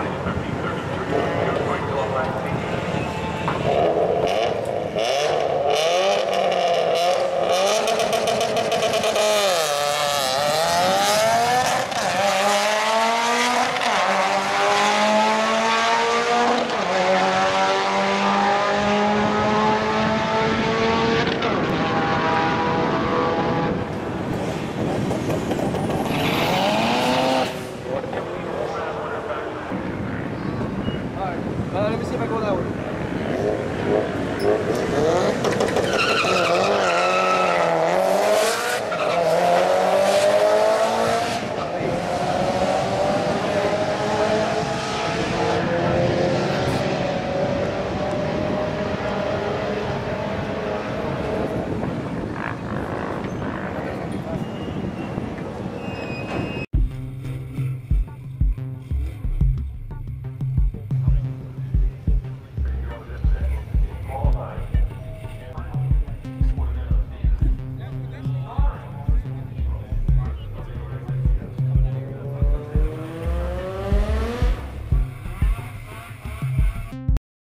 2013. Uh, let me see if I go that way.